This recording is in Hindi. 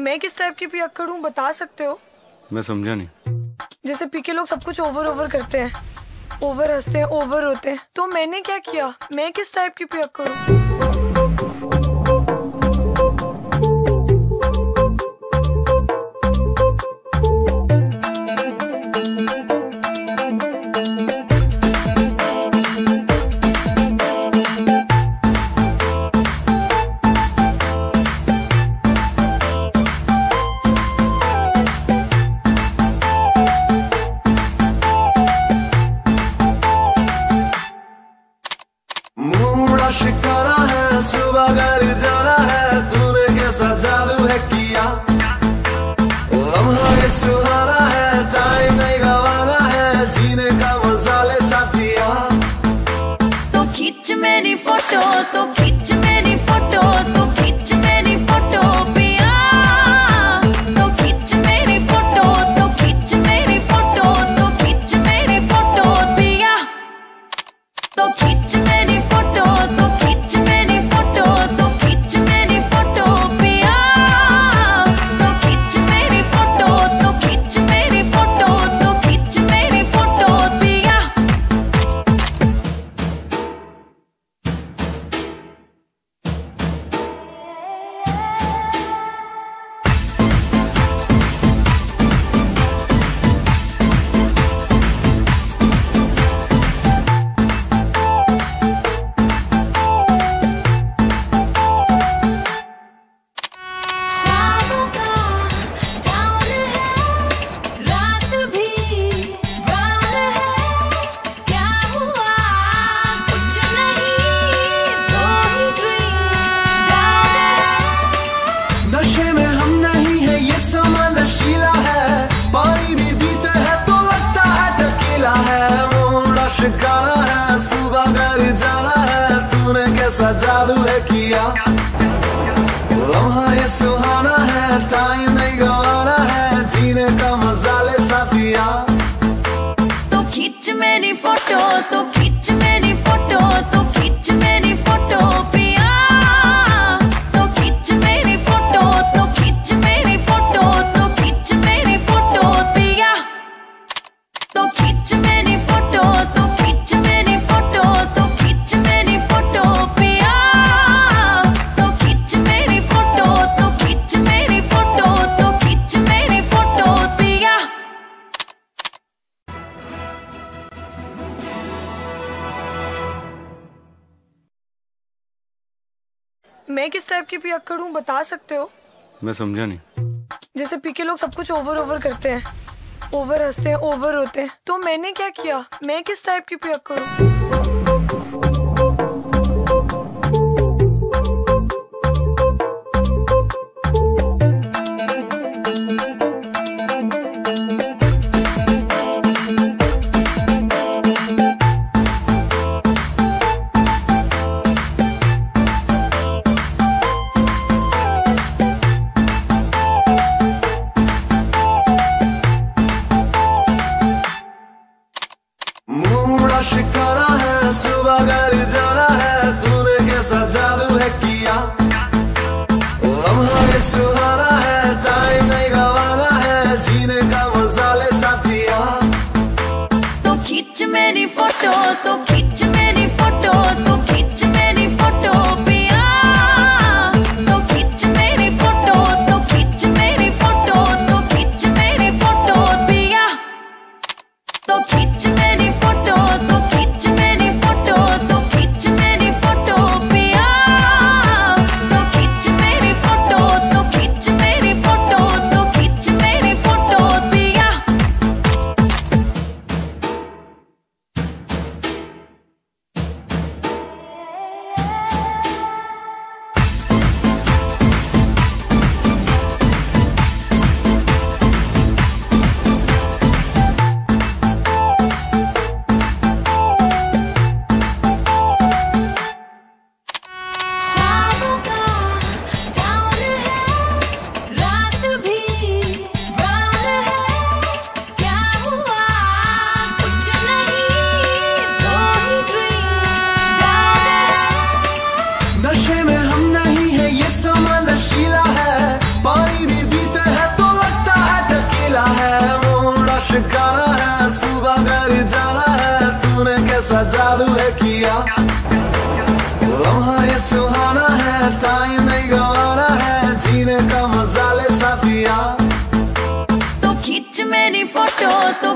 मैं किस टाइप की पियक्कड़ हूँ बता सकते हो? मैं समझा नहीं। जैसे पी के लोग सब कुछ ओवर ओवर करते हैं। ओवर हँसते हैं ओवर होते हैं। तो मैंने क्या किया? मैं किस टाइप की पियक्कड़ हूँ? शिकारा है सुबह गरी शिकारा है, सुबह घर जाना है, तूने कैसा जादू है किया? लम्हा ये सुहाना है टाइम नहीं गवा मैं किस टाइप की पियक्कड़ हूँ बता सकते हो? मैं समझा नहीं। जैसे पी के लोग सब कुछ ओवर ओवर करते हैं। ओवर हँसते हैं ओवर होते हैं। तो मैंने क्या किया? मैं किस टाइप की पियक्कड़ हूँ आशिकारा है सुबह गली ठिकाना है, सुबह घर जाना है, तूने कैसा जादू है किया? लम्हा ये सुहाना है टाइम नहीं गवाना है, जीने का मज़ा ले साथिया। तो खींच मेरी फ़ोटो तो